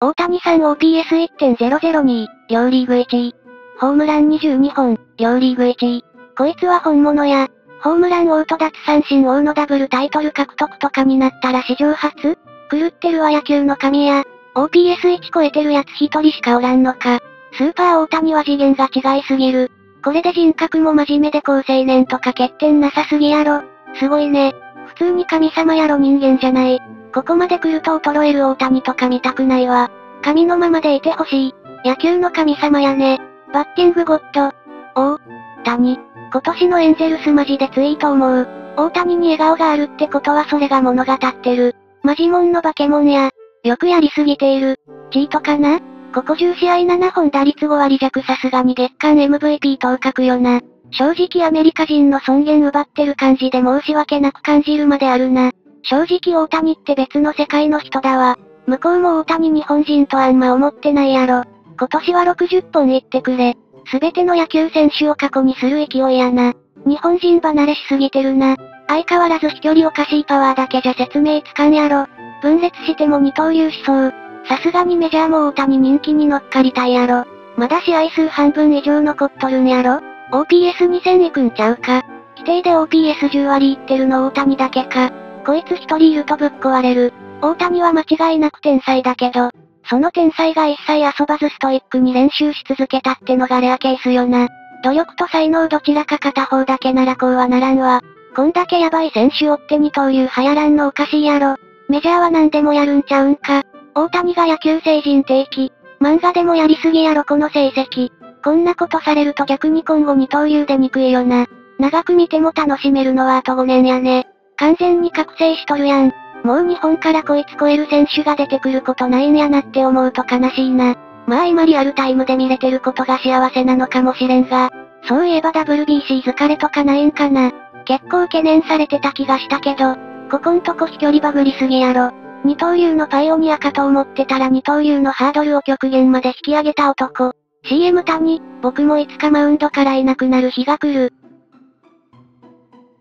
大谷さん OPS1.002、両リーグ1位。ホームラン22本、両リーグ1位。こいつは本物や、ホームラン王と奪三振王のダブルタイトル獲得とかになったら史上初？狂ってるわ野球の神や、OPS1 超えてるやつ一人しかおらんのか。スーパー大谷は次元が違いすぎる。これで人格も真面目で高青年とか欠点なさすぎやろ。すごいね。普通に神様やろ人間じゃない。ここまで来ると衰える大谷とか見たくないわ。神のままでいてほしい。野球の神様やね。バッティングゴッド。おお、谷。今年のエンゼルスマジでツイート思う。大谷に笑顔があるってことはそれが物語ってる。マジモンの化け物や。よくやりすぎている。チートかな？ここ10試合7本打率5割弱さすがに月間 MVP 当確よな。正直アメリカ人の尊厳奪ってる感じで申し訳なく感じるまであるな。正直大谷って別の世界の人だわ。向こうも大谷日本人とあんま思ってないやろ。今年は60本いってくれ。すべての野球選手を過去にする勢いやな。日本人離れしすぎてるな。相変わらず飛距離おかしいパワーだけじゃ説明つかんやろ。分裂しても二刀流しそう。さすがにメジャーも大谷人気に乗っかりたいやろ。まだ試合数半分以上残っとるんやろ ?OPS2000 いくんちゃうか。規定で OPS10 割いってるの大谷だけか。こいつ一人いるとぶっ壊れる。大谷は間違いなく天才だけど、その天才が一切遊ばずストイックに練習し続けたってのがレアケースよな。努力と才能どちらか片方だけならこうはならんわ。こんだけヤバい選手追って二刀流流行らんのおかしいやろ。メジャーは何でもやるんちゃうんか。大谷が野球成人定期。漫画でもやりすぎやろこの成績。こんなことされると逆に今後二刀流で憎いよな。長く見ても楽しめるのはあと5年やね。完全に覚醒しとるやん。もう日本からこいつ超える選手が出てくることないんやなって思うと悲しいな。まあ今リアルタイムで見れてることが幸せなのかもしれんが、そういえば WBC 疲れとかないんかな。結構懸念されてた気がしたけど、ここんとこ飛距離バグりすぎやろ。二刀流のパイオニアかと思ってたら二刀流のハードルを極限まで引き上げた男。CM 谷、僕もいつかマウンドからいなくなる日が来る。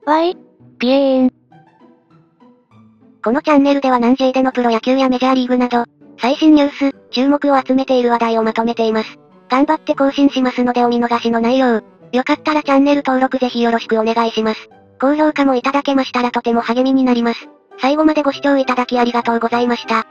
わい、ピエーン。このチャンネルでは南 J でのプロ野球やメジャーリーグなど、最新ニュース、注目を集めている話題をまとめています。頑張って更新しますのでお見逃しのないよう。よかったらチャンネル登録ぜひよろしくお願いします。高評価もいただけましたらとても励みになります。最後までご視聴いただきありがとうございました。